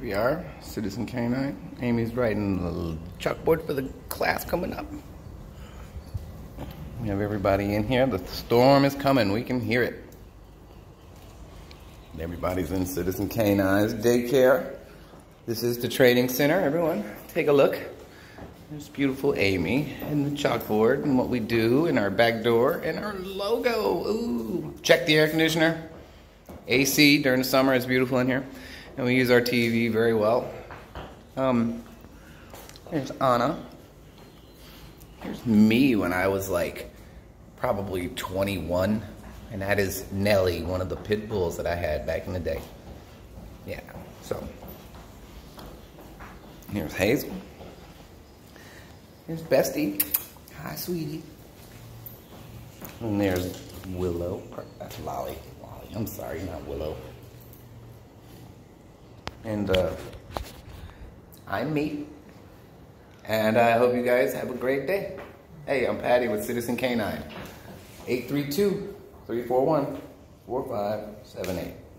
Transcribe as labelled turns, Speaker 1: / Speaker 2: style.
Speaker 1: We are, Citizen K9. Amy's writing the chalkboard for the class coming up. We have everybody in here. The storm is coming. We can hear it. Everybody's in Citizen K9's daycare. This is the training center. Everyone, take a look. There's beautiful Amy and the chalkboard and what we do and our back door and our logo. Ooh. Check the air conditioner. AC during the summer is beautiful in here. And we use our TV very well. Um, here's Anna. Here's me when I was like probably 21. And that is Nellie, one of the pit bulls that I had back in the day. Yeah, so. Here's Hazel. Here's Bestie. Hi, sweetie. And there's Willow. That's Lolly. Lolly. I'm sorry, not Willow. And uh, I'm me. And I hope you guys have a great day. Hey, I'm Paddy with Citizen K9. 832 341 4578.